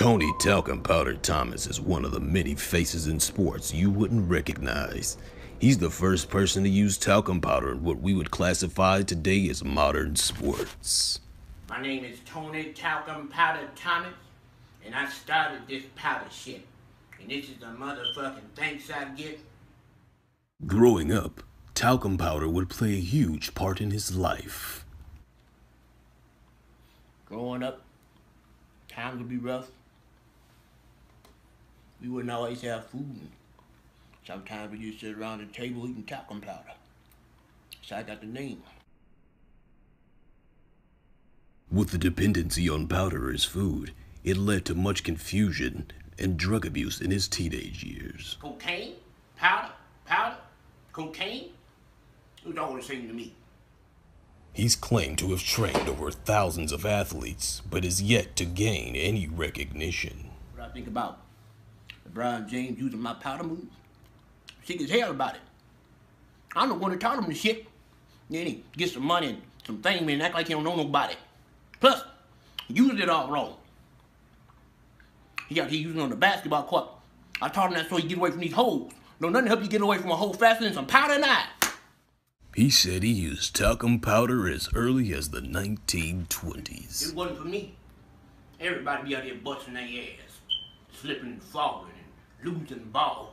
Tony Talcum Powder Thomas is one of the many faces in sports you wouldn't recognize. He's the first person to use talcum powder in what we would classify today as modern sports. My name is Tony Talcum Powder Thomas, and I started this powder shit. And this is the motherfucking thanks I get. Growing up, talcum powder would play a huge part in his life. Growing up, times would be rough. We wouldn't always have food. Sometimes we just sit around the table eating talcum powder. So I got the name. With the dependency on powder as food, it led to much confusion and drug abuse in his teenage years. Cocaine? Powder? Powder? Cocaine? It was all the same to me. He's claimed to have trained over thousands of athletes, but is yet to gain any recognition. What I think about LeBron James using my powder move? Sick as hell about it. I'm the one that taught him the shit. Then he gets some money and some fame and act like he don't know nobody. Plus, he used it all wrong. He got he using it on the basketball court. I taught him that so he get away from these holes. No, nothing help you get away from a hole faster than some powder and. He said he used talcum powder as early as the 1920s. it wasn't for me, everybody be out here busting their ass, slipping falling and losing balls.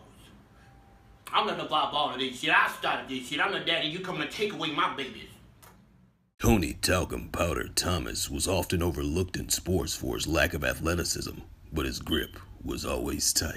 I'm not the ball of this shit. I started this shit. I'm the daddy. You coming to take away my babies. Tony Talcum Powder Thomas was often overlooked in sports for his lack of athleticism, but his grip was always tight.